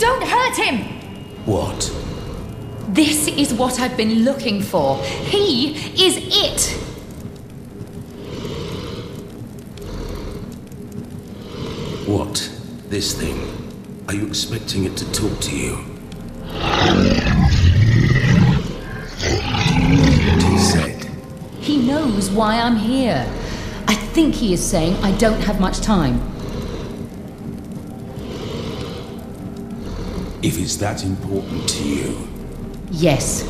Don't hurt him! What? This is what I've been looking for. He is it! What? This thing? Are you expecting it to talk to you? What he said. He knows why I'm here. I think he is saying I don't have much time. If it's that important to you, Yes,